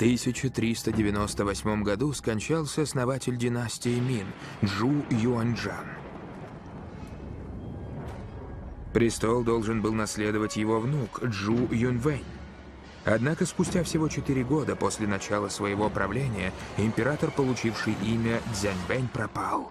1398 году скончался основатель династии Мин Джу Юаньчжан. Престол должен был наследовать его внук Джу Юнвэнь. Однако спустя всего четыре года после начала своего правления император, получивший имя Цзяньбэнь, пропал.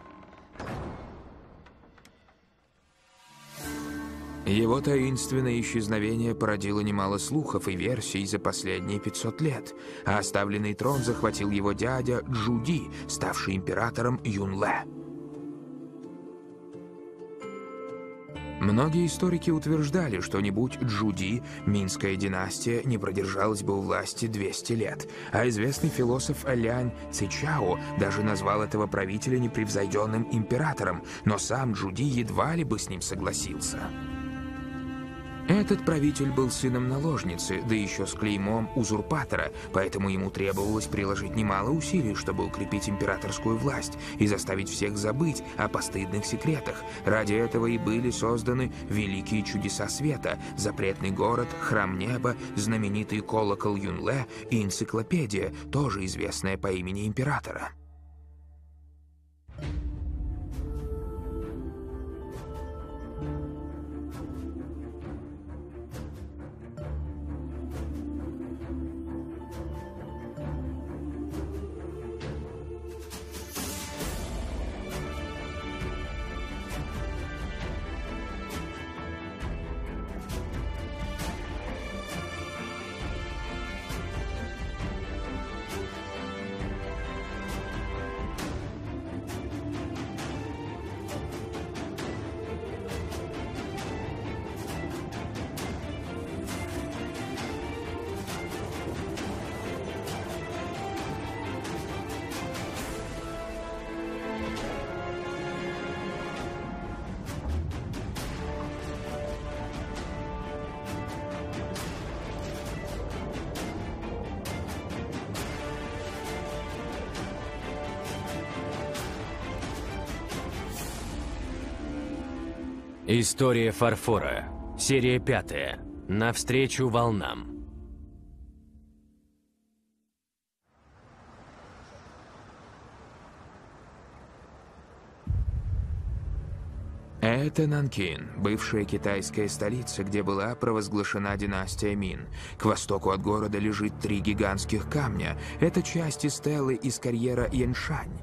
Его таинственное исчезновение породило немало слухов и версий за последние 500 лет, а оставленный трон захватил его дядя Джуди, ставший императором Юнле. Многие историки утверждали, что не будь Джуди, Минская династия не продержалась бы у власти 200 лет, а известный философ Лянь Цичао даже назвал этого правителя непревзойденным императором, но сам Джуди едва ли бы с ним согласился. Этот правитель был сыном наложницы, да еще с клеймом узурпатора, поэтому ему требовалось приложить немало усилий, чтобы укрепить императорскую власть и заставить всех забыть о постыдных секретах. Ради этого и были созданы великие чудеса света, запретный город, храм неба, знаменитый колокол Юнле и энциклопедия, тоже известная по имени императора. История фарфора. Серия пятая. Навстречу волнам. Это Нанкин, бывшая китайская столица, где была провозглашена династия Мин. К востоку от города лежит три гигантских камня. Это части стелы из карьера Яншань.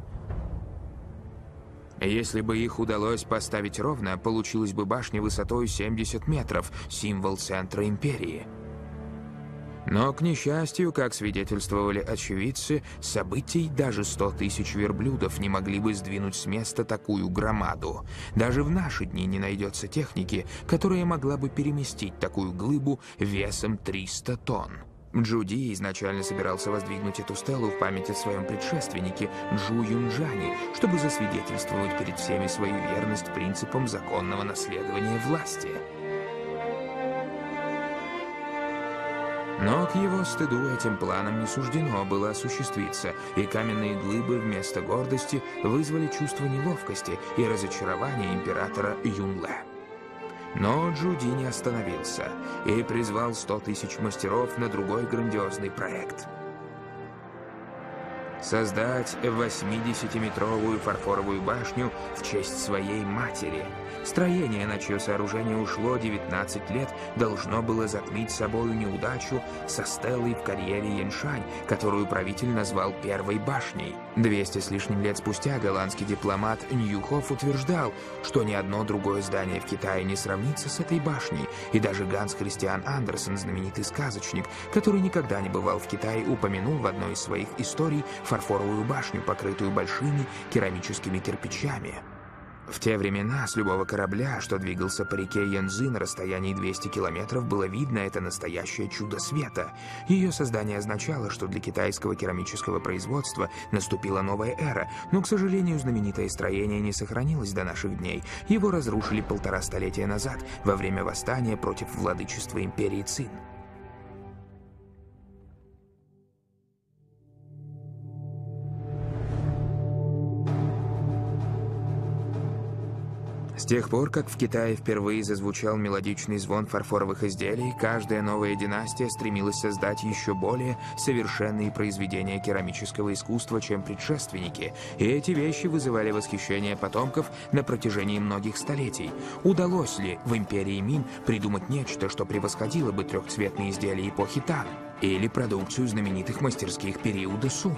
Если бы их удалось поставить ровно, получилась бы башня высотой 70 метров, символ центра империи. Но, к несчастью, как свидетельствовали очевидцы, событий даже 100 тысяч верблюдов не могли бы сдвинуть с места такую громаду. Даже в наши дни не найдется техники, которая могла бы переместить такую глыбу весом 300 тонн. Джуди изначально собирался воздвигнуть эту стелу в память о своем предшественнике Джу Юнджане, чтобы засвидетельствовать перед всеми свою верность принципам законного наследования власти. Но к его стыду этим планом не суждено было осуществиться, и каменные глыбы вместо гордости вызвали чувство неловкости и разочарования императора Юнле. Но Джуди не остановился и призвал 100 тысяч мастеров на другой грандиозный проект. Создать 80-метровую фарфоровую башню в честь своей матери – Строение, на чье сооружение ушло 19 лет, должно было затмить собою неудачу со стелой в карьере Яншань, которую правитель назвал «первой башней». 200 с лишним лет спустя голландский дипломат Ньюхоф утверждал, что ни одно другое здание в Китае не сравнится с этой башней, и даже Ганс Христиан Андерсен, знаменитый сказочник, который никогда не бывал в Китае, упомянул в одной из своих историй фарфоровую башню, покрытую большими керамическими кирпичами. В те времена с любого корабля, что двигался по реке Янзы на расстоянии 200 километров, было видно это настоящее чудо света. Ее создание означало, что для китайского керамического производства наступила новая эра, но, к сожалению, знаменитое строение не сохранилось до наших дней. Его разрушили полтора столетия назад, во время восстания против владычества империи Цин. С тех пор, как в Китае впервые зазвучал мелодичный звон фарфоровых изделий, каждая новая династия стремилась создать еще более совершенные произведения керамического искусства, чем предшественники, и эти вещи вызывали восхищение потомков на протяжении многих столетий. Удалось ли в империи Мин придумать нечто, что превосходило бы трехцветные изделия эпохи Тан, или продукцию знаменитых мастерских периода Сун?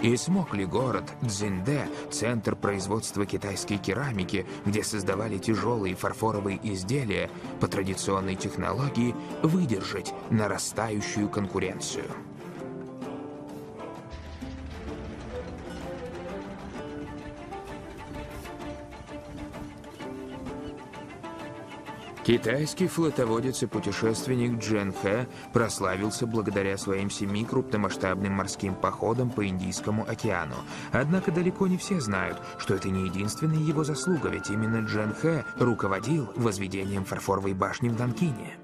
И смог ли город Цзиньде, центр производства китайской керамики, где создавали тяжелые фарфоровые изделия по традиционной технологии, выдержать нарастающую конкуренцию? Китайский флотоводец и путешественник Джен Хэ прославился благодаря своим семи крупномасштабным морским походам по Индийскому океану. Однако далеко не все знают, что это не единственная его заслуга, ведь именно Джен Хэ руководил возведением фарфоровой башни в Нанкине.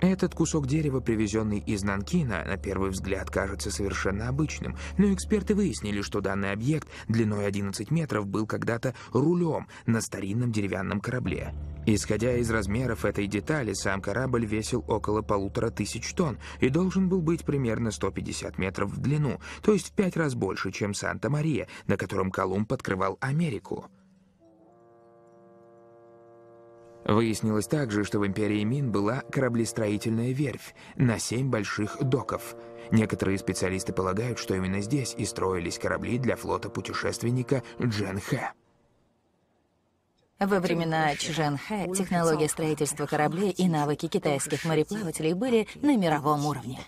Этот кусок дерева, привезенный из Нанкина, на первый взгляд кажется совершенно обычным, но эксперты выяснили, что данный объект длиной 11 метров был когда-то рулем на старинном деревянном корабле. Исходя из размеров этой детали, сам корабль весил около полутора тысяч тонн и должен был быть примерно 150 метров в длину, то есть в пять раз больше, чем Санта-Мария, на котором Колумб открывал Америку. Выяснилось также, что в империи Мин была кораблестроительная верфь на семь больших доков. Некоторые специалисты полагают, что именно здесь и строились корабли для флота путешественника Джен Хэ. Во времена Чжэн Хэ технология строительства кораблей и навыки китайских мореплавателей были на мировом уровне.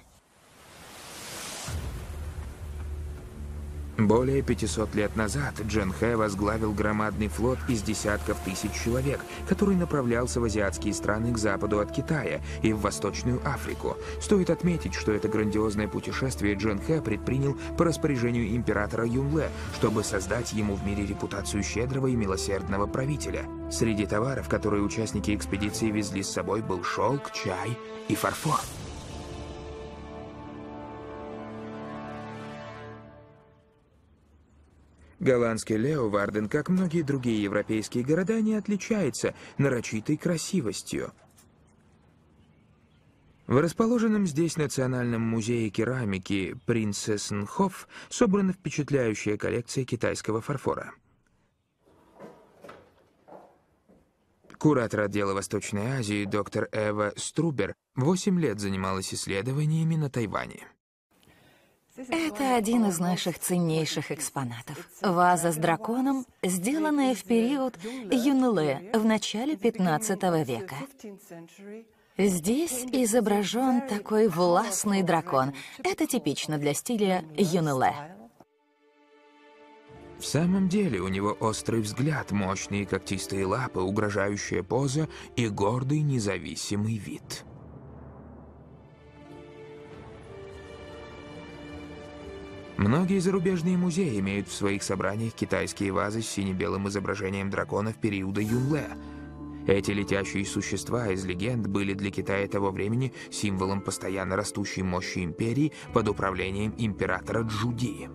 Более 500 лет назад Джен Хэ возглавил громадный флот из десятков тысяч человек, который направлялся в азиатские страны к западу от Китая и в Восточную Африку. Стоит отметить, что это грандиозное путешествие Джен Хэ предпринял по распоряжению императора Юнле, чтобы создать ему в мире репутацию щедрого и милосердного правителя. Среди товаров, которые участники экспедиции везли с собой, был шелк, чай и фарфор. Голландский Леоварден, как многие другие европейские города, не отличается нарочитой красивостью. В расположенном здесь Национальном музее керамики Принцессенхоф собрана впечатляющая коллекция китайского фарфора. Куратор отдела Восточной Азии доктор Эва Струбер 8 лет занималась исследованиями на Тайване. Это один из наших ценнейших экспонатов. Ваза с драконом, сделанная в период Юнле в начале 15 века. Здесь изображен такой властный дракон. Это типично для стиля Юнле. В самом деле у него острый взгляд, мощные когтистые лапы, угрожающая поза и гордый независимый вид. Многие зарубежные музеи имеют в своих собраниях китайские вазы с сине-белым изображением драконов периода Юнле. Эти летящие существа из легенд были для Китая того времени символом постоянно растущей мощи империи под управлением императора Джуди.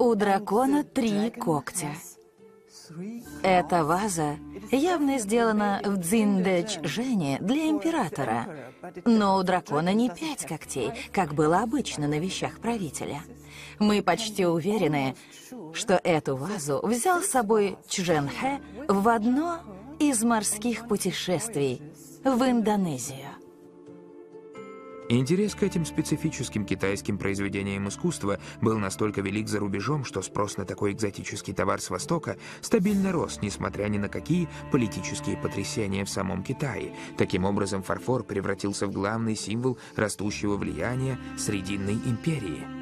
У дракона три когтя. Эта ваза явно сделана в Цзиндэч-Жене для императора, но у дракона не пять когтей, как было обычно на вещах правителя. Мы почти уверены, что эту вазу взял с собой Чжэнхэ в одно из морских путешествий в Индонезию. Интерес к этим специфическим китайским произведениям искусства был настолько велик за рубежом, что спрос на такой экзотический товар с Востока стабильно рос, несмотря ни на какие политические потрясения в самом Китае. Таким образом, фарфор превратился в главный символ растущего влияния Срединной империи –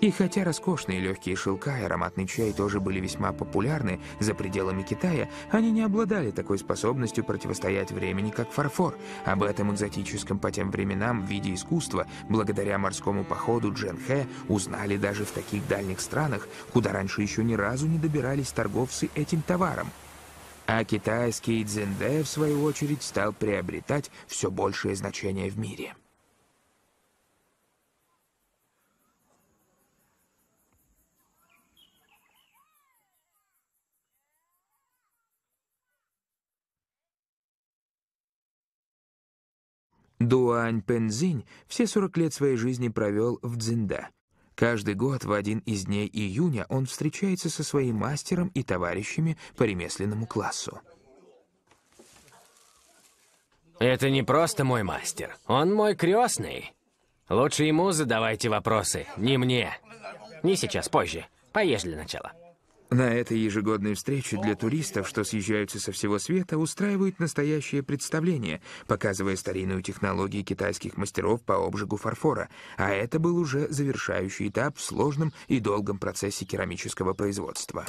и хотя роскошные легкие шелка и ароматный чай тоже были весьма популярны за пределами Китая, они не обладали такой способностью противостоять времени, как фарфор. Об этом экзотическом по тем временам виде искусства, благодаря морскому походу Джен Хэ, узнали даже в таких дальних странах, куда раньше еще ни разу не добирались торговцы этим товаром. А китайский дзенде, в свою очередь, стал приобретать все большее значение в мире. Дуань Пензинь все 40 лет своей жизни провел в Цзинда. Каждый год в один из дней июня он встречается со своим мастером и товарищами по ремесленному классу. Это не просто мой мастер, он мой крестный. Лучше ему задавайте вопросы, не мне. Не сейчас, позже. Поешь для начала. На этой ежегодной встрече для туристов, что съезжаются со всего света, устраивают настоящее представление, показывая старинную технологию китайских мастеров по обжигу фарфора, а это был уже завершающий этап в сложном и долгом процессе керамического производства.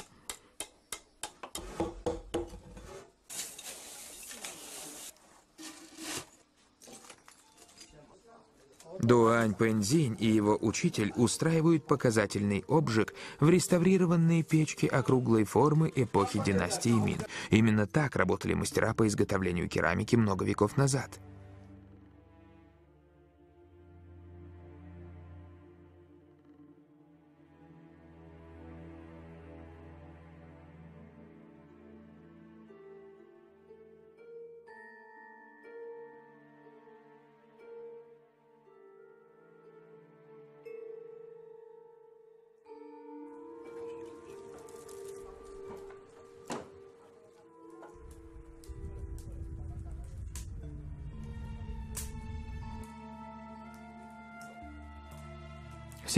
Дуань Пэнзинь и его учитель устраивают показательный обжиг в реставрированные печки округлой формы эпохи династии Мин. Именно так работали мастера по изготовлению керамики много веков назад.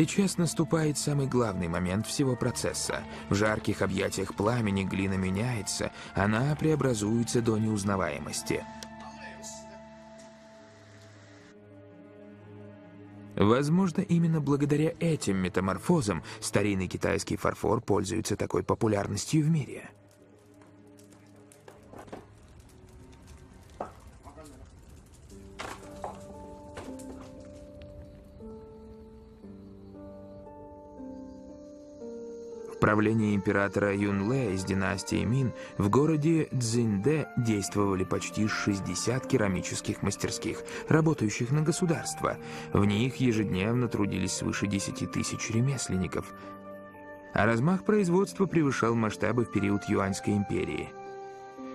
Сейчас наступает самый главный момент всего процесса. В жарких объятиях пламени глина меняется, она преобразуется до неузнаваемости. Возможно, именно благодаря этим метаморфозам старинный китайский фарфор пользуется такой популярностью в мире. Правлении императора Юнле из династии Мин в городе Цзиньде действовали почти 60 керамических мастерских, работающих на государство. В них ежедневно трудились свыше 10 тысяч ремесленников. А размах производства превышал масштабы в период Юаньской империи.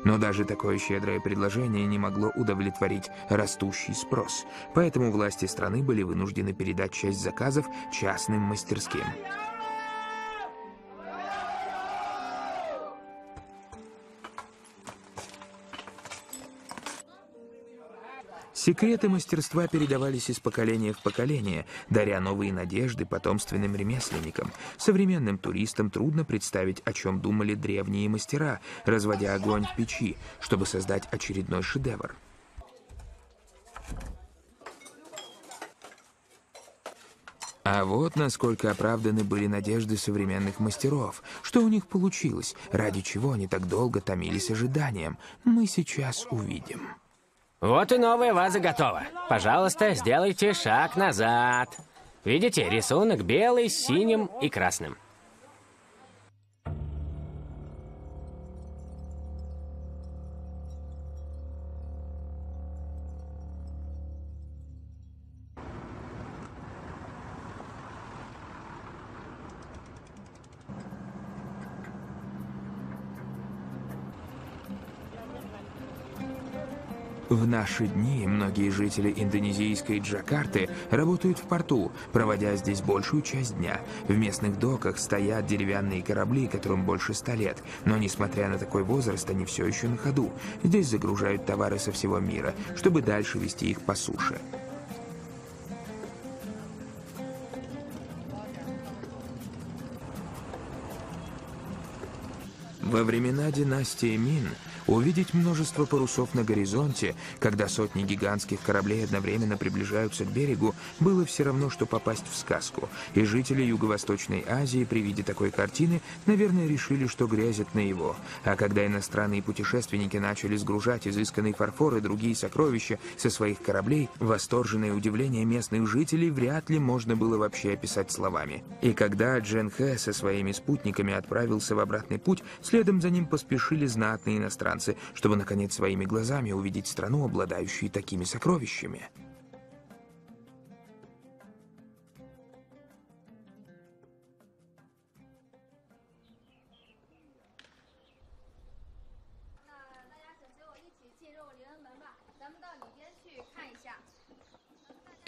Но даже такое щедрое предложение не могло удовлетворить растущий спрос, поэтому власти страны были вынуждены передать часть заказов частным мастерским. Секреты мастерства передавались из поколения в поколение, даря новые надежды потомственным ремесленникам. Современным туристам трудно представить, о чем думали древние мастера, разводя огонь в печи, чтобы создать очередной шедевр. А вот насколько оправданы были надежды современных мастеров. Что у них получилось, ради чего они так долго томились ожиданием, мы сейчас увидим. Вот и новая ваза готова. Пожалуйста, сделайте шаг назад. Видите, рисунок белый с синим и красным. В наши дни многие жители индонезийской Джакарты работают в порту, проводя здесь большую часть дня. В местных доках стоят деревянные корабли, которым больше ста лет, но несмотря на такой возраст, они все еще на ходу. Здесь загружают товары со всего мира, чтобы дальше вести их по суше. Во времена династии Мин Увидеть множество парусов на горизонте, когда сотни гигантских кораблей одновременно приближаются к берегу, было все равно, что попасть в сказку. И жители Юго-Восточной Азии при виде такой картины, наверное, решили, что грязят на его. А когда иностранные путешественники начали сгружать изысканный фарфор и другие сокровища со своих кораблей, восторженное удивление местных жителей вряд ли можно было вообще описать словами. И когда Джен Хэ со своими спутниками отправился в обратный путь, следом за ним поспешили знатные иностранцы чтобы, наконец, своими глазами увидеть страну, обладающую такими сокровищами.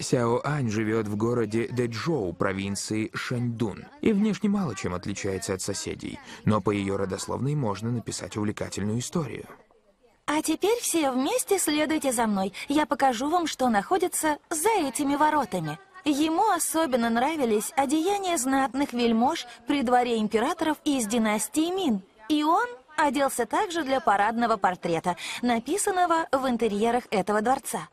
Сяо Ань живет в городе Дэчжоу, провинции Шаньдун, и внешне мало чем отличается от соседей, но по ее родословной можно написать увлекательную историю. А теперь все вместе следуйте за мной. Я покажу вам, что находится за этими воротами. Ему особенно нравились одеяния знатных вельмож при дворе императоров из династии Мин. И он оделся также для парадного портрета, написанного в интерьерах этого дворца.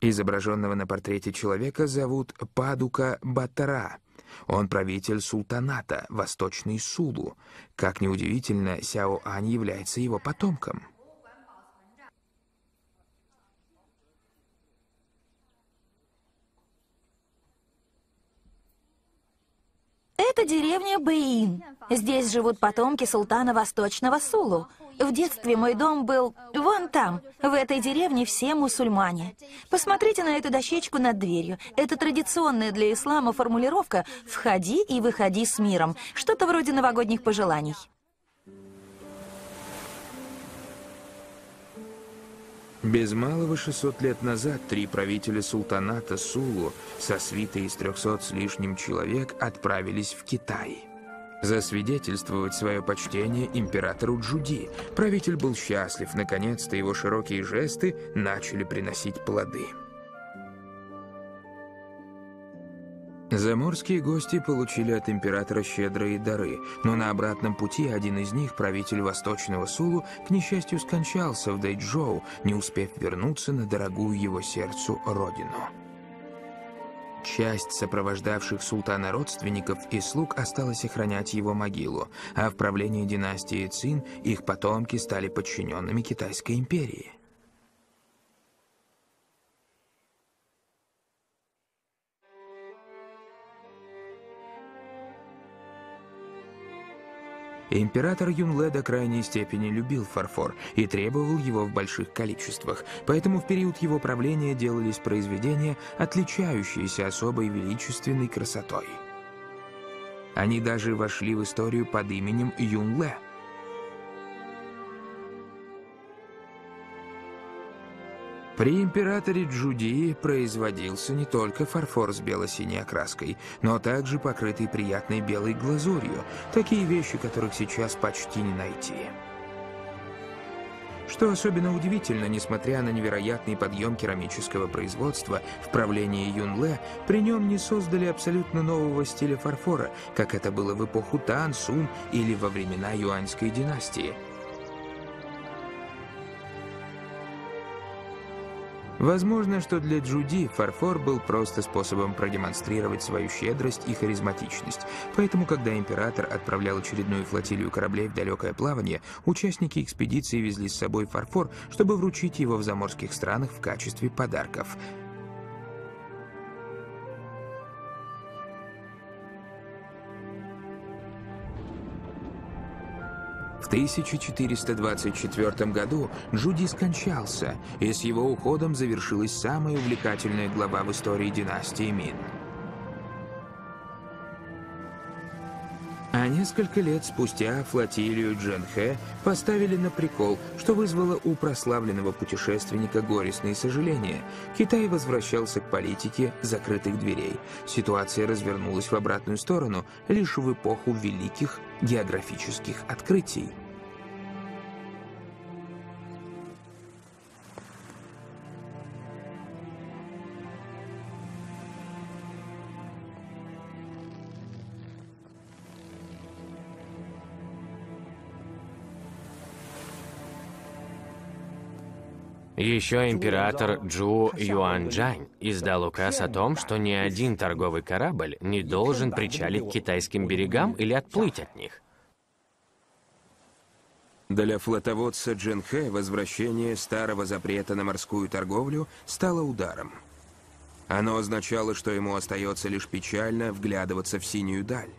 Изображенного на портрете человека зовут Падука Батара. Он правитель султаната, Восточный Сулу. Как неудивительно, Сяо Ань является его потомком. Это деревня Бэйин. Здесь живут потомки султана Восточного Сулу. В детстве мой дом был вон там. В этой деревне все мусульмане. Посмотрите на эту дощечку над дверью. Это традиционная для ислама формулировка «входи и выходи с миром». Что-то вроде новогодних пожеланий. Без малого 600 лет назад три правителя султаната Сулу со свитой из 300 с лишним человек отправились в Китай. Засвидетельствовать свое почтение императору Джуди. Правитель был счастлив, наконец-то его широкие жесты начали приносить плоды. Заморские гости получили от императора щедрые дары, но на обратном пути один из них, правитель Восточного Сулу, к несчастью скончался в Дэйчжоу, не успев вернуться на дорогую его сердцу родину. Часть сопровождавших султана родственников и слуг осталась охранять его могилу, а в правлении династии Цин их потомки стали подчиненными Китайской империи. Император Юнле до крайней степени любил фарфор и требовал его в больших количествах, поэтому в период его правления делались произведения, отличающиеся особой величественной красотой. Они даже вошли в историю под именем Юнле – При императоре Джудии производился не только фарфор с бело-синей окраской, но также покрытый приятной белой глазурью, такие вещи, которых сейчас почти не найти. Что особенно удивительно, несмотря на невероятный подъем керамического производства в правлении Юнле, при нем не создали абсолютно нового стиля фарфора, как это было в эпоху Тан, Сун или во времена Юаньской династии – Возможно, что для Джуди фарфор был просто способом продемонстрировать свою щедрость и харизматичность. Поэтому, когда император отправлял очередную флотилию кораблей в далекое плавание, участники экспедиции везли с собой фарфор, чтобы вручить его в заморских странах в качестве подарков – В 1424 году Джуди скончался, и с его уходом завершилась самая увлекательная глава в истории династии Мин. Несколько лет спустя флотилию Джанхэ поставили на прикол, что вызвало у прославленного путешественника горестные сожаления. Китай возвращался к политике закрытых дверей. Ситуация развернулась в обратную сторону лишь в эпоху великих географических открытий. Еще император Джу Юаньчжань издал указ о том, что ни один торговый корабль не должен причалить к китайским берегам или отплыть от них. Для флотоводца Джинхэ возвращение старого запрета на морскую торговлю стало ударом. Оно означало, что ему остается лишь печально вглядываться в синюю даль.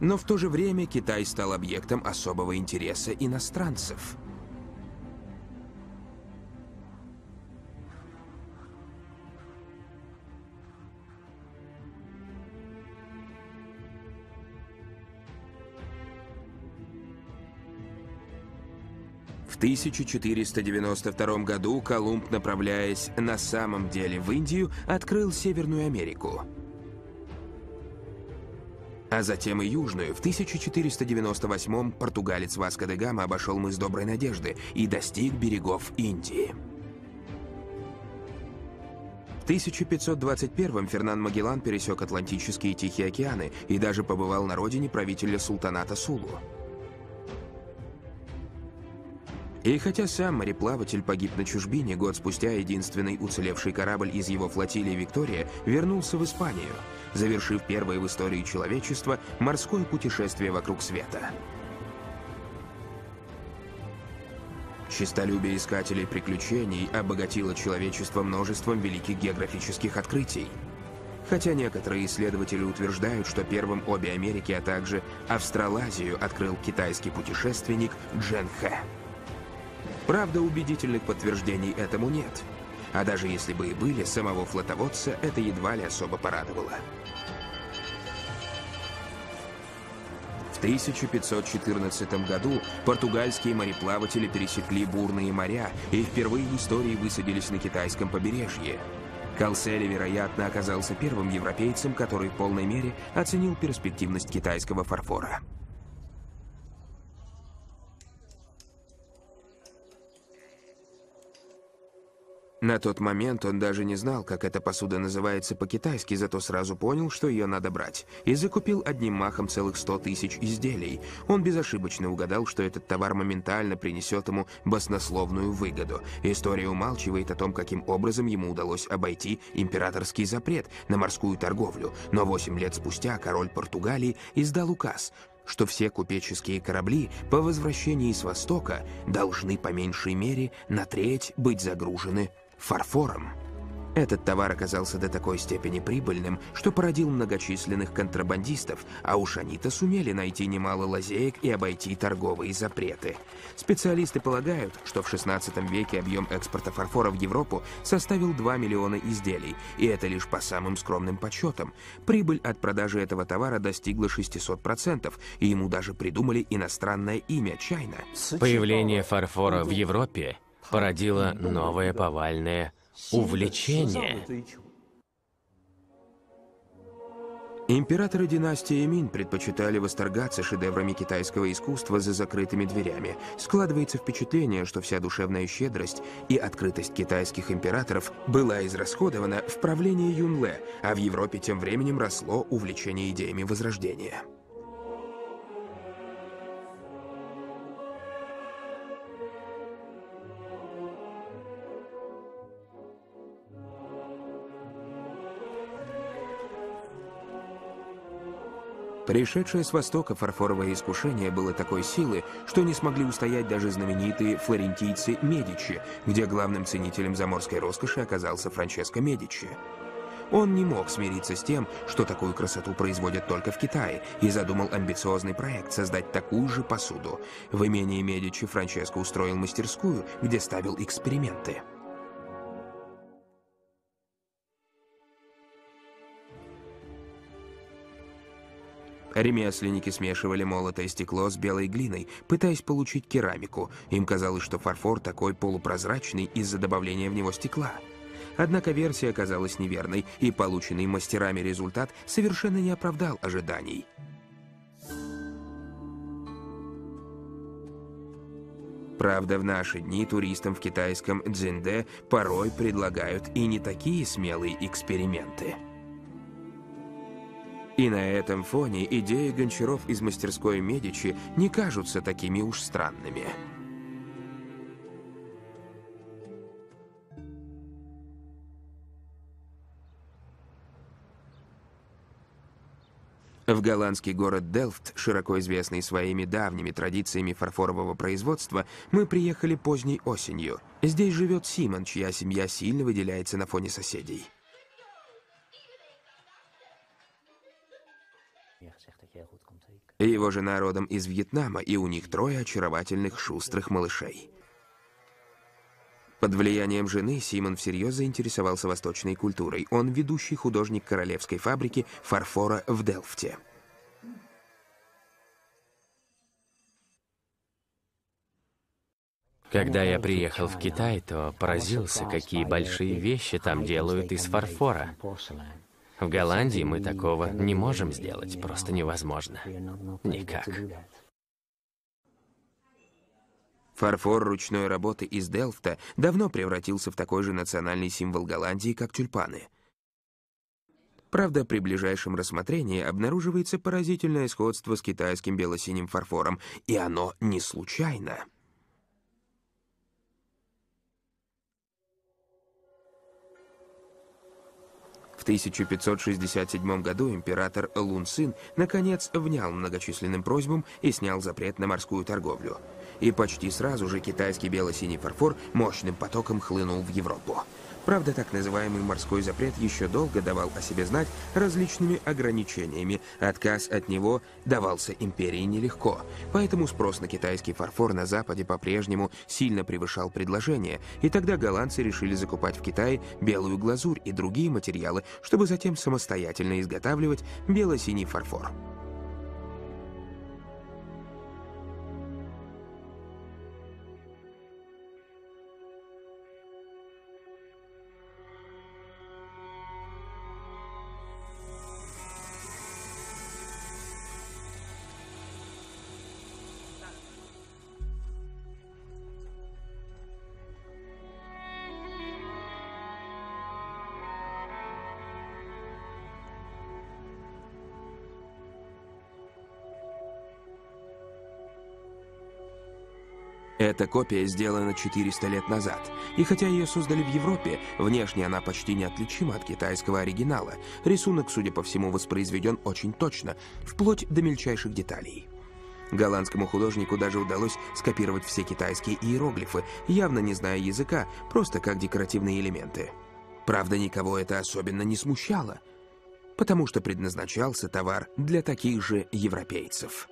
Но в то же время Китай стал объектом особого интереса иностранцев – 1492 году Колумб, направляясь на самом деле в Индию, открыл Северную Америку. А затем и Южную. В 1498 португалец Васко де Гама обошел мыс Доброй Надежды и достиг берегов Индии. В 1521 Фернан Магеллан пересек Атлантические и Тихие океаны и даже побывал на родине правителя султаната Сулу. И хотя сам мореплаватель погиб на чужбине, год спустя единственный уцелевший корабль из его флотилии «Виктория» вернулся в Испанию, завершив первое в истории человечества морское путешествие вокруг света. Чистолюбие искателей приключений обогатило человечество множеством великих географических открытий. Хотя некоторые исследователи утверждают, что первым обе Америки, а также Австралазию открыл китайский путешественник Джен Хэ. Правда, убедительных подтверждений этому нет. А даже если бы и были, самого флотоводца это едва ли особо порадовало. В 1514 году португальские мореплаватели пересекли бурные моря и впервые в истории высадились на китайском побережье. Калсели, вероятно, оказался первым европейцем, который в полной мере оценил перспективность китайского фарфора. На тот момент он даже не знал, как эта посуда называется по-китайски, зато сразу понял, что ее надо брать, и закупил одним махом целых 100 тысяч изделий. Он безошибочно угадал, что этот товар моментально принесет ему баснословную выгоду. История умалчивает о том, каким образом ему удалось обойти императорский запрет на морскую торговлю, но 8 лет спустя король Португалии издал указ, что все купеческие корабли по возвращении с Востока должны по меньшей мере на треть быть загружены фарфором. Этот товар оказался до такой степени прибыльным, что породил многочисленных контрабандистов, а уж они-то сумели найти немало лазеек и обойти торговые запреты. Специалисты полагают, что в 16 веке объем экспорта фарфора в Европу составил 2 миллиона изделий, и это лишь по самым скромным подсчетам. Прибыль от продажи этого товара достигла 600%, и ему даже придумали иностранное имя – Чайна. Появление фарфора в Европе породило новое повальное увлечение. Императоры династии Мин предпочитали восторгаться шедеврами китайского искусства за закрытыми дверями. Складывается впечатление, что вся душевная щедрость и открытость китайских императоров была израсходована в правлении Юнле, а в Европе тем временем росло увлечение идеями Возрождения. Пришедшее с Востока фарфоровое искушение было такой силы, что не смогли устоять даже знаменитые флорентийцы Медичи, где главным ценителем заморской роскоши оказался Франческо Медичи. Он не мог смириться с тем, что такую красоту производят только в Китае, и задумал амбициозный проект создать такую же посуду. В имении Медичи Франческо устроил мастерскую, где ставил эксперименты. Ремесленники смешивали молотое стекло с белой глиной, пытаясь получить керамику. Им казалось, что фарфор такой полупрозрачный из-за добавления в него стекла. Однако версия оказалась неверной, и полученный мастерами результат совершенно не оправдал ожиданий. Правда, в наши дни туристам в китайском Цзинде порой предлагают и не такие смелые эксперименты. И на этом фоне идеи гончаров из мастерской Медичи не кажутся такими уж странными. В голландский город Делфт, широко известный своими давними традициями фарфорового производства, мы приехали поздней осенью. Здесь живет Симон, чья семья сильно выделяется на фоне соседей. Его жена родом из Вьетнама, и у них трое очаровательных шустрых малышей. Под влиянием жены Симон всерьез заинтересовался восточной культурой. Он ведущий художник королевской фабрики фарфора в Делфте. Когда я приехал в Китай, то поразился, какие большие вещи там делают из фарфора. В Голландии мы такого не можем сделать, просто невозможно. Никак. Фарфор ручной работы из Делфта давно превратился в такой же национальный символ Голландии, как тюльпаны. Правда, при ближайшем рассмотрении обнаруживается поразительное сходство с китайским бело-синим фарфором, и оно не случайно. 1567 году император Лун Цин наконец внял многочисленным просьбам и снял запрет на морскую торговлю. И почти сразу же китайский бело-синий фарфор мощным потоком хлынул в Европу. Правда, так называемый морской запрет еще долго давал о себе знать различными ограничениями. Отказ от него давался империи нелегко. Поэтому спрос на китайский фарфор на Западе по-прежнему сильно превышал предложение. И тогда голландцы решили закупать в Китае белую глазурь и другие материалы, чтобы затем самостоятельно изготавливать бело-синий фарфор. Эта копия сделана 400 лет назад, и хотя ее создали в Европе, внешне она почти неотличима от китайского оригинала. Рисунок, судя по всему, воспроизведен очень точно, вплоть до мельчайших деталей. Голландскому художнику даже удалось скопировать все китайские иероглифы, явно не зная языка, просто как декоративные элементы. Правда, никого это особенно не смущало, потому что предназначался товар для таких же европейцев.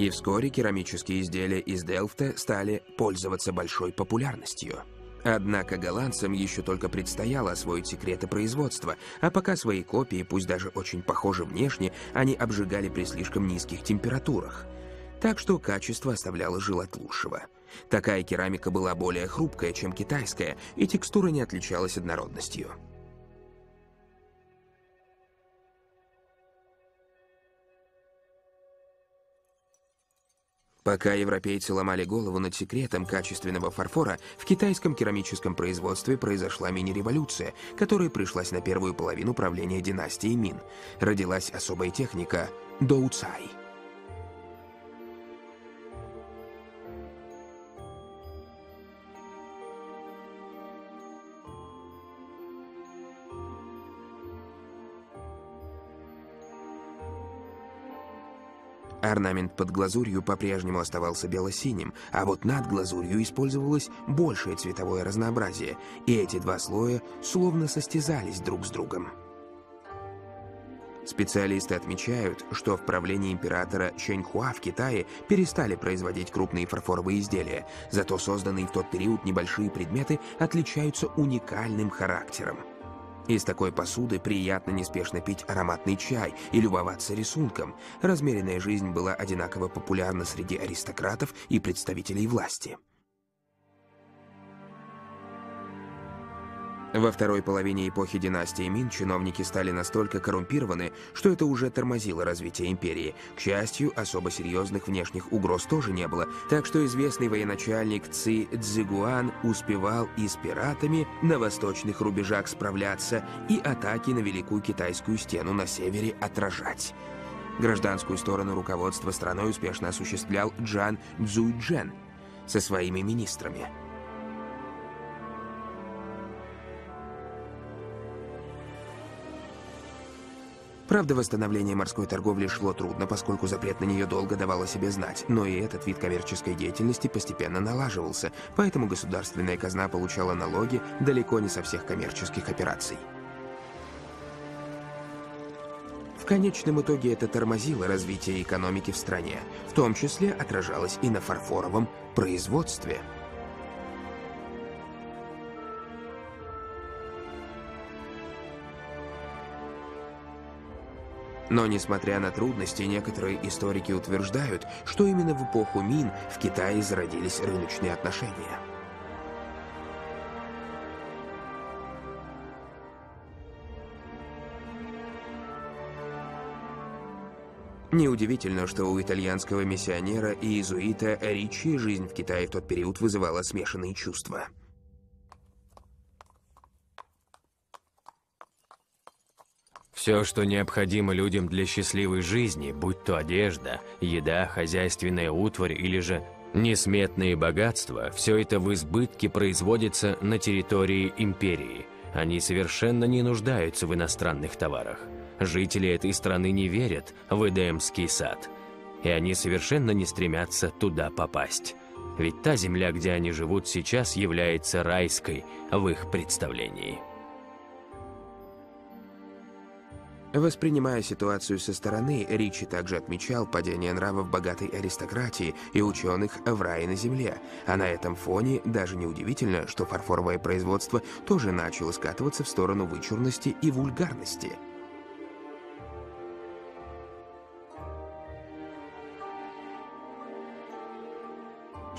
И вскоре керамические изделия из Делфта стали пользоваться большой популярностью. Однако голландцам еще только предстояло освоить секреты производства, а пока свои копии, пусть даже очень похожи внешне, они обжигали при слишком низких температурах. Так что качество оставляло желать лучшего. Такая керамика была более хрупкая, чем китайская, и текстура не отличалась однородностью. Пока европейцы ломали голову над секретом качественного фарфора, в китайском керамическом производстве произошла мини-революция, которая пришлась на первую половину правления династии Мин. Родилась особая техника – доуцай – Орнамент под глазурью по-прежнему оставался бело-синим, а вот над глазурью использовалось большее цветовое разнообразие, и эти два слоя словно состязались друг с другом. Специалисты отмечают, что в правлении императора Чэньхуа в Китае перестали производить крупные фарфоровые изделия, зато созданные в тот период небольшие предметы отличаются уникальным характером. Из такой посуды приятно неспешно пить ароматный чай и любоваться рисунком. Размеренная жизнь была одинаково популярна среди аристократов и представителей власти. Во второй половине эпохи династии Мин чиновники стали настолько коррумпированы, что это уже тормозило развитие империи. К счастью, особо серьезных внешних угроз тоже не было, так что известный военачальник Ци Цзигуан успевал и с пиратами на восточных рубежах справляться, и атаки на Великую Китайскую стену на севере отражать. Гражданскую сторону руководства страной успешно осуществлял Джан Цзуйджен со своими министрами. Правда, восстановление морской торговли шло трудно, поскольку запрет на нее долго давал о себе знать, но и этот вид коммерческой деятельности постепенно налаживался, поэтому государственная казна получала налоги далеко не со всех коммерческих операций. В конечном итоге это тормозило развитие экономики в стране, в том числе отражалось и на фарфоровом производстве – Но, несмотря на трудности, некоторые историки утверждают, что именно в эпоху Мин в Китае зародились рыночные отношения. Неудивительно, что у итальянского миссионера и иезуита Ричи жизнь в Китае в тот период вызывала смешанные чувства. Все, что необходимо людям для счастливой жизни, будь то одежда, еда, хозяйственная утварь или же несметные богатства, все это в избытке производится на территории империи. Они совершенно не нуждаются в иностранных товарах. Жители этой страны не верят в Эдемский сад, и они совершенно не стремятся туда попасть. Ведь та земля, где они живут сейчас, является райской в их представлении. Воспринимая ситуацию со стороны, Ричи также отмечал падение нравов богатой аристократии и ученых в рае на земле, а на этом фоне даже неудивительно, что фарфоровое производство тоже начало скатываться в сторону вычурности и вульгарности –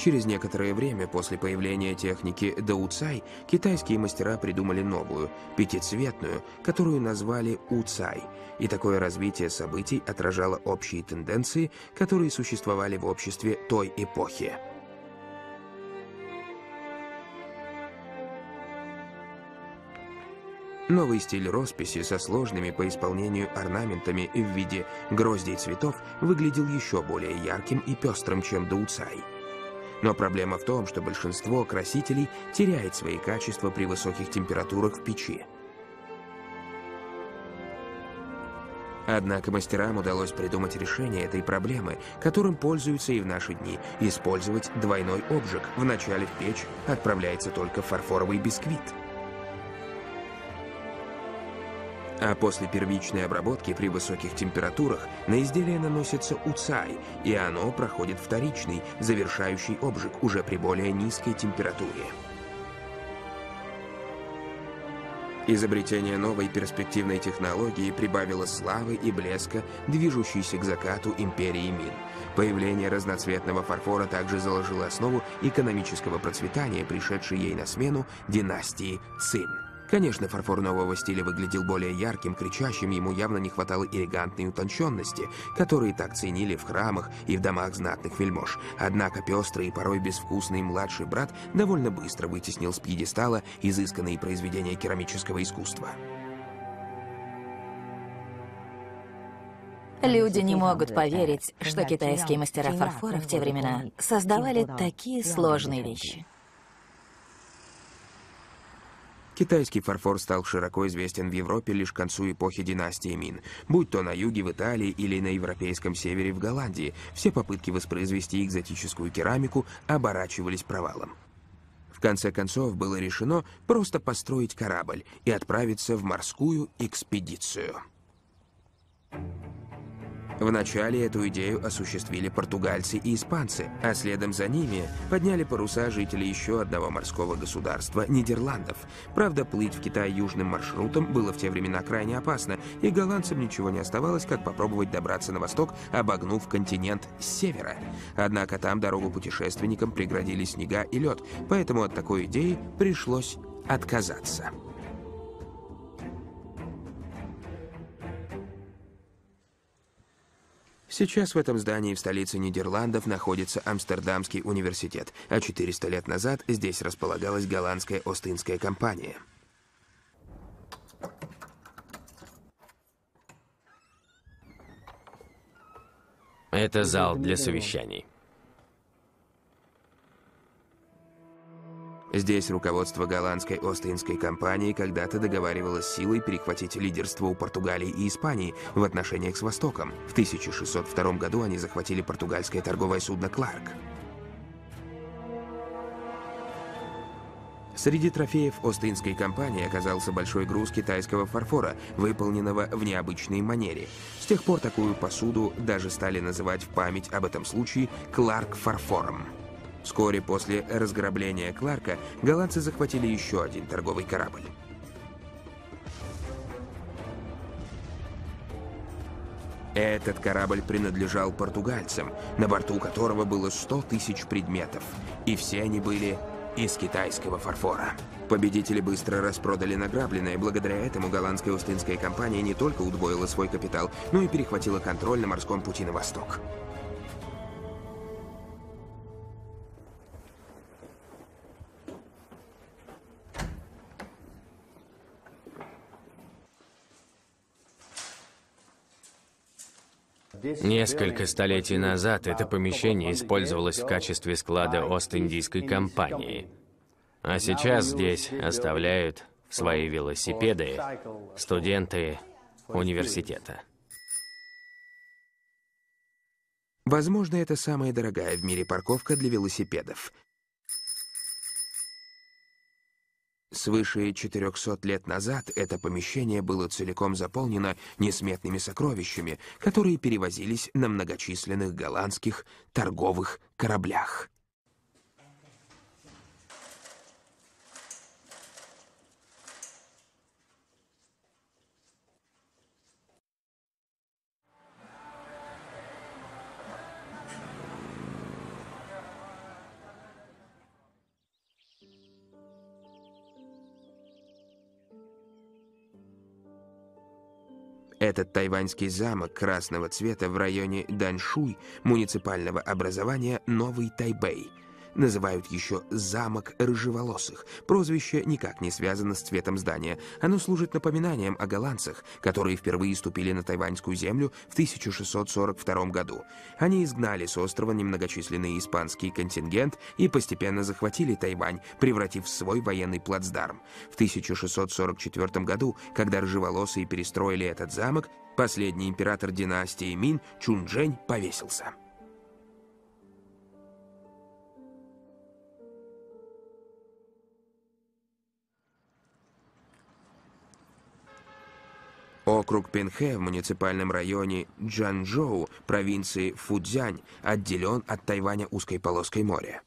Через некоторое время после появления техники Дауцай китайские мастера придумали новую, пятицветную, которую назвали Уцай, и такое развитие событий отражало общие тенденции, которые существовали в обществе той эпохи. Новый стиль росписи со сложными по исполнению орнаментами в виде гроздей цветов выглядел еще более ярким и пестрым, чем Дауцай. Но проблема в том, что большинство красителей теряет свои качества при высоких температурах в печи. Однако мастерам удалось придумать решение этой проблемы, которым пользуются и в наши дни. Использовать двойной обжиг. Вначале в печь отправляется только фарфоровый бисквит – А после первичной обработки при высоких температурах на изделие наносится уцай, и оно проходит вторичный, завершающий обжиг уже при более низкой температуре. Изобретение новой перспективной технологии прибавило славы и блеска, движущейся к закату империи Мин. Появление разноцветного фарфора также заложило основу экономического процветания, пришедшей ей на смену династии Цин. Конечно, фарфор нового стиля выглядел более ярким, кричащим, ему явно не хватало элегантной утонченности, которые так ценили в храмах и в домах знатных вельмож. Однако пестрый и порой безвкусный младший брат довольно быстро вытеснил с пьедестала изысканные произведения керамического искусства. Люди не могут поверить, что китайские мастера фарфора в те времена создавали такие сложные вещи. Китайский фарфор стал широко известен в Европе лишь к концу эпохи династии Мин. Будь то на юге в Италии или на европейском севере в Голландии, все попытки воспроизвести экзотическую керамику оборачивались провалом. В конце концов было решено просто построить корабль и отправиться в морскую экспедицию. Вначале эту идею осуществили португальцы и испанцы, а следом за ними подняли паруса жители еще одного морского государства – Нидерландов. Правда, плыть в Китай южным маршрутом было в те времена крайне опасно, и голландцам ничего не оставалось, как попробовать добраться на восток, обогнув континент с севера. Однако там дорогу путешественникам преградили снега и лед, поэтому от такой идеи пришлось отказаться. Сейчас в этом здании в столице Нидерландов находится Амстердамский университет, а 400 лет назад здесь располагалась голландская Остинская компания. Это зал для совещаний. Здесь руководство голландской Остинской компании когда-то договаривалось силой перехватить лидерство у Португалии и Испании в отношениях с Востоком. В 1602 году они захватили португальское торговое судно «Кларк». Среди трофеев Остинской компании оказался большой груз китайского фарфора, выполненного в необычной манере. С тех пор такую посуду даже стали называть в память об этом случае «Кларк фарфором». Вскоре после разграбления Кларка голландцы захватили еще один торговый корабль. Этот корабль принадлежал португальцам, на борту которого было 100 тысяч предметов, и все они были из китайского фарфора. Победители быстро распродали награбленное, благодаря этому голландская Устинская компания не только удвоила свой капитал, но и перехватила контроль на морском пути на восток. Несколько столетий назад это помещение использовалось в качестве склада Ост-Индийской компании. А сейчас здесь оставляют свои велосипеды студенты университета. Возможно, это самая дорогая в мире парковка для велосипедов. Свыше 400 лет назад это помещение было целиком заполнено несметными сокровищами, которые перевозились на многочисленных голландских торговых кораблях. Этот тайваньский замок красного цвета в районе Даньшуй муниципального образования Новый Тайбэй – Называют еще «замок рыжеволосых». Прозвище никак не связано с цветом здания. Оно служит напоминанием о голландцах, которые впервые ступили на тайваньскую землю в 1642 году. Они изгнали с острова немногочисленный испанский контингент и постепенно захватили Тайвань, превратив свой военный плацдарм. В 1644 году, когда рыжеволосые перестроили этот замок, последний император династии Мин Чунчжэнь повесился. Округ Пенхэ в муниципальном районе Джанчжоу, провинции Фудзянь, отделен от Тайваня узкой полоской моря.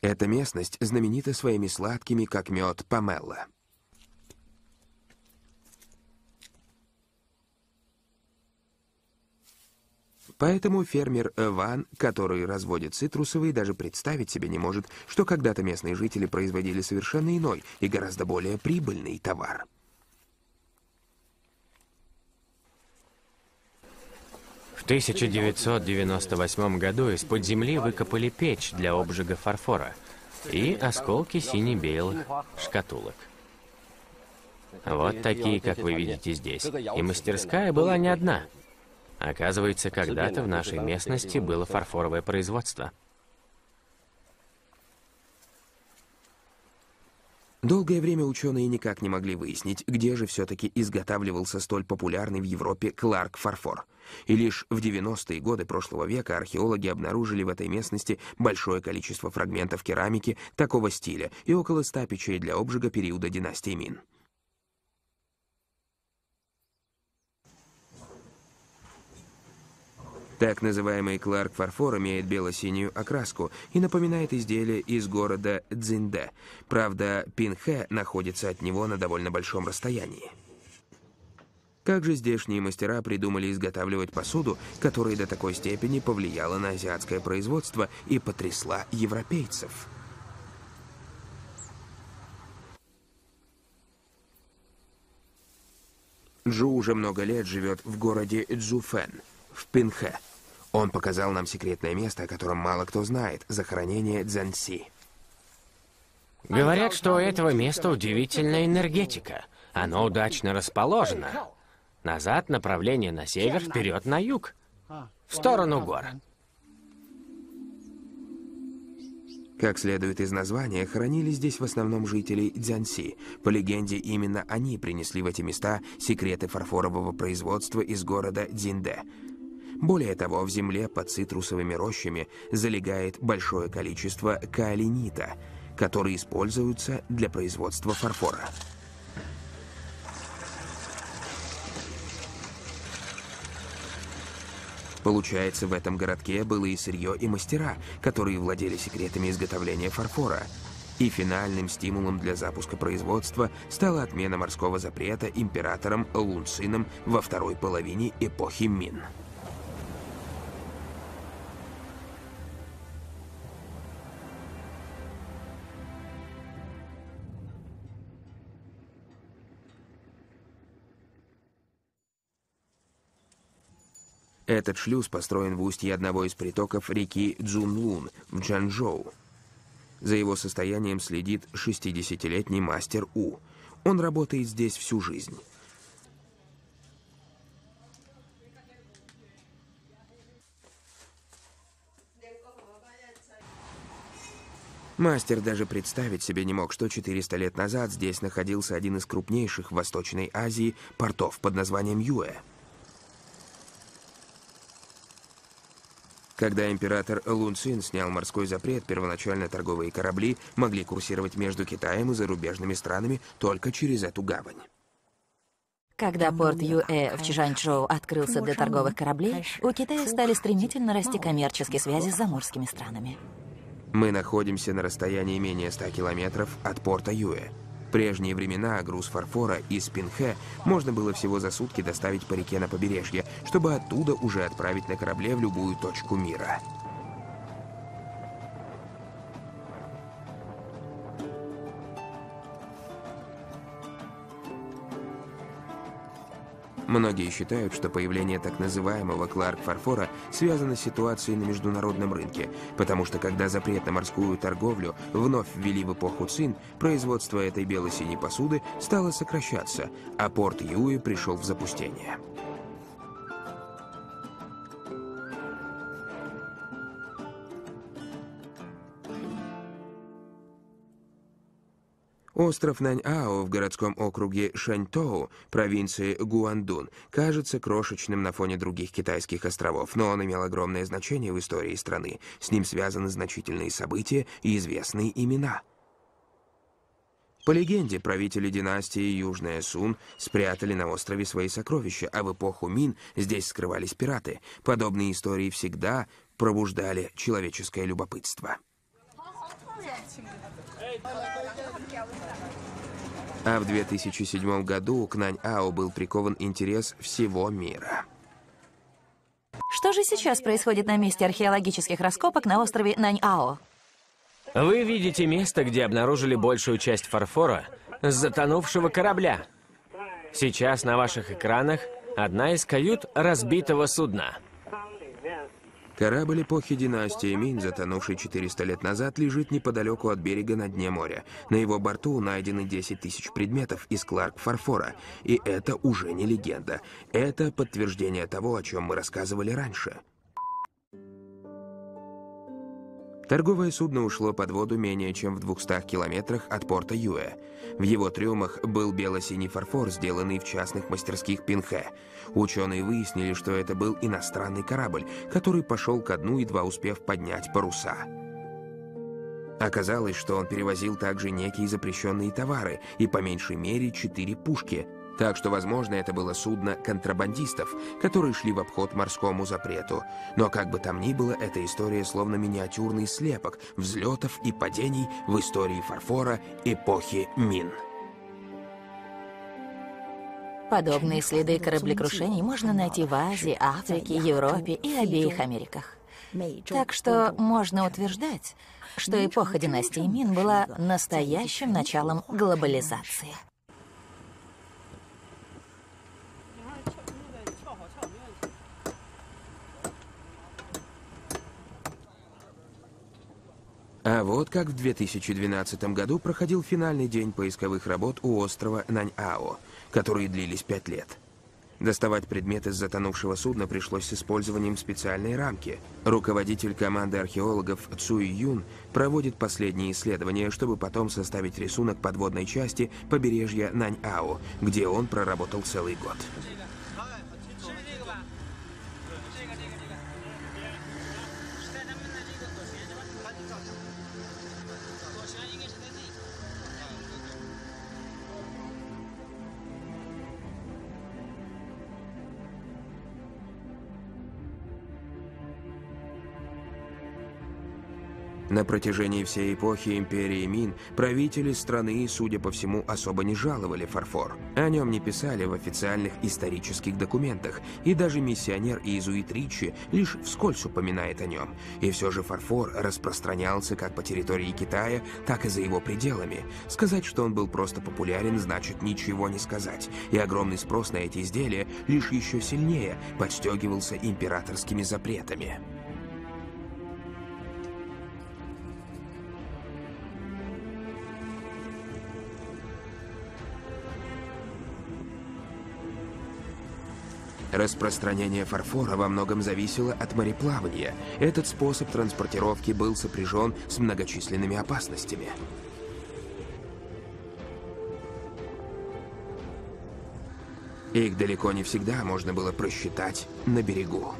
Эта местность знаменита своими сладкими, как мед, помелла. Поэтому фермер Ван, который разводит цитрусовые, даже представить себе не может, что когда-то местные жители производили совершенно иной и гораздо более прибыльный товар – 1998 году из-под земли выкопали печь для обжига фарфора и осколки сине-белых шкатулок. Вот такие, как вы видите здесь. И мастерская была не одна. Оказывается, когда-то в нашей местности было фарфоровое производство. Долгое время ученые никак не могли выяснить, где же все-таки изготавливался столь популярный в Европе Кларк-фарфор. И лишь в 90-е годы прошлого века археологи обнаружили в этой местности большое количество фрагментов керамики такого стиля и около ста печей для обжига периода династии Мин. Так называемый Кларк-фарфор имеет бело-синюю окраску и напоминает изделие из города Цзиньде. Правда, Пинхэ находится от него на довольно большом расстоянии. Как же здешние мастера придумали изготавливать посуду, которая до такой степени повлияла на азиатское производство и потрясла европейцев? Джу уже много лет живет в городе Цзуфэн, в Пинхэ. Он показал нам секретное место, о котором мало кто знает – захоронение Дзянси. Говорят, что у этого места удивительная энергетика. Оно удачно расположено. Назад направление на север, вперед на юг. В сторону гор. Как следует из названия, хоронили здесь в основном жители Дзянси. По легенде, именно они принесли в эти места секреты фарфорового производства из города Дзинде – более того, в земле под цитрусовыми рощами залегает большое количество каолинита, который используется для производства фарфора. Получается, в этом городке было и сырье, и мастера, которые владели секретами изготовления фарфора. И финальным стимулом для запуска производства стала отмена морского запрета императором Лунцином во второй половине эпохи Мин. Этот шлюз построен в устье одного из притоков реки Джунлун в Джанчжоу. За его состоянием следит 60-летний мастер У. Он работает здесь всю жизнь. Мастер даже представить себе не мог, что 400 лет назад здесь находился один из крупнейших в Восточной Азии портов под названием Юэ. Когда император Лун Цин снял морской запрет, первоначально торговые корабли могли курсировать между Китаем и зарубежными странами только через эту гавань. Когда порт Юэ в Чжанчжоу открылся для торговых кораблей, у Китая стали стремительно расти коммерческие связи с заморскими странами. Мы находимся на расстоянии менее 100 километров от порта Юэ. В прежние времена груз фарфора из Пинхэ можно было всего за сутки доставить по реке на побережье, чтобы оттуда уже отправить на корабле в любую точку мира. Многие считают, что появление так называемого Кларк-фарфора связано с ситуацией на международном рынке, потому что когда запрет на морскую торговлю вновь ввели в эпоху Цин, производство этой бело-синей посуды стало сокращаться, а порт Юи пришел в запустение. Остров Наньао в городском округе Шаньтоу, провинции Гуандун, кажется крошечным на фоне других китайских островов, но он имел огромное значение в истории страны. С ним связаны значительные события и известные имена. По легенде, правители династии Южная Сун спрятали на острове свои сокровища, а в эпоху Мин здесь скрывались пираты. Подобные истории всегда пробуждали человеческое любопытство. А в 2007 году к Нань-Ао был прикован интерес всего мира. Что же сейчас происходит на месте археологических раскопок на острове Нань-Ао? Вы видите место, где обнаружили большую часть фарфора с затонувшего корабля. Сейчас на ваших экранах одна из кают разбитого судна. Корабль эпохи династии Минь, затонувший 400 лет назад, лежит неподалеку от берега на дне моря. На его борту найдены 10 тысяч предметов из Кларк-фарфора. И это уже не легенда. Это подтверждение того, о чем мы рассказывали раньше. Торговое судно ушло под воду менее чем в 200 километрах от порта Юэ. В его трюмах был бело-синий фарфор, сделанный в частных мастерских Пинхэ. Ученые выяснили, что это был иностранный корабль, который пошел ко дну, едва успев поднять паруса. Оказалось, что он перевозил также некие запрещенные товары и по меньшей мере четыре пушки – так что, возможно, это было судно контрабандистов, которые шли в обход морскому запрету. Но как бы там ни было, эта история словно миниатюрный слепок взлетов и падений в истории фарфора эпохи Мин. Подобные следы кораблекрушений можно найти в Азии, Африке, Европе и обеих Америках. Так что можно утверждать, что эпоха династии Мин была настоящим началом глобализации. А вот как в 2012 году проходил финальный день поисковых работ у острова Наньао, которые длились пять лет. Доставать предметы с затонувшего судна пришлось с использованием специальной рамки. Руководитель команды археологов Цуй Юн проводит последние исследования, чтобы потом составить рисунок подводной части побережья Наньао, где он проработал целый год. На протяжении всей эпохи империи Мин правители страны, судя по всему, особо не жаловали фарфор. О нем не писали в официальных исторических документах, и даже миссионер Иезуит Ричи лишь вскользь упоминает о нем. И все же фарфор распространялся как по территории Китая, так и за его пределами. Сказать, что он был просто популярен, значит ничего не сказать. И огромный спрос на эти изделия лишь еще сильнее подстегивался императорскими запретами. Распространение фарфора во многом зависело от мореплавания. Этот способ транспортировки был сопряжен с многочисленными опасностями. Их далеко не всегда можно было просчитать на берегу.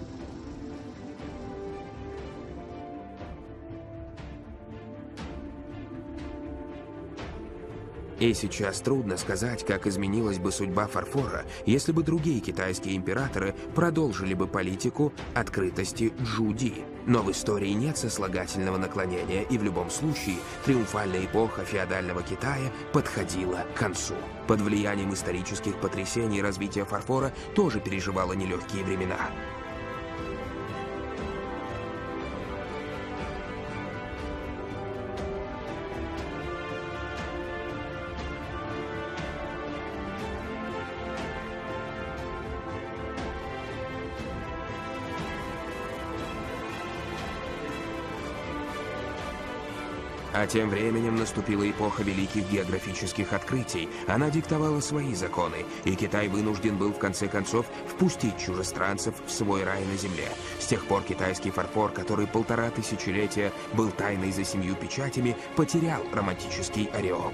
И сейчас трудно сказать, как изменилась бы судьба фарфора, если бы другие китайские императоры продолжили бы политику открытости Джуди. Но в истории нет сослагательного наклонения, и в любом случае триумфальная эпоха феодального Китая подходила к концу. Под влиянием исторических потрясений развитие фарфора тоже переживало нелегкие времена. А тем временем наступила эпоха великих географических открытий. Она диктовала свои законы, и Китай вынужден был в конце концов впустить чужестранцев в свой рай на земле. С тех пор китайский фарфор, который полтора тысячелетия был тайной за семью печатями, потерял романтический ореол.